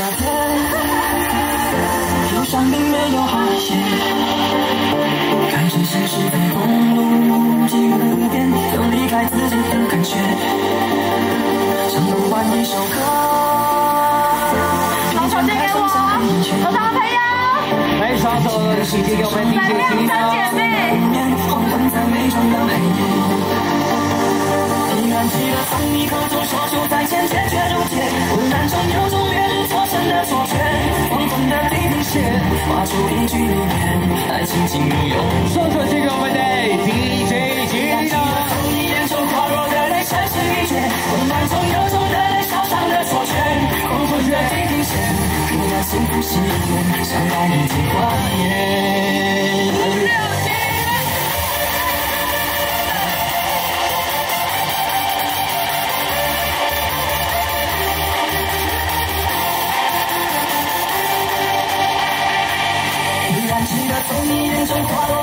夏天忧伤并没有好些公路无边离开自己的感觉唱不完一首歌双手可以牵手一起看流星黄昏黑夜依然记得从说出再见的地平线画出一句离别，爱情进入永说说谢谢我的 DJ 吉娜。从你眼中滑落的泪，像是一绝。混乱中有种热泪烧伤的错觉，黄昏的地平线，刻下幸福誓言，相爱已经化烟。从你眼中滑落。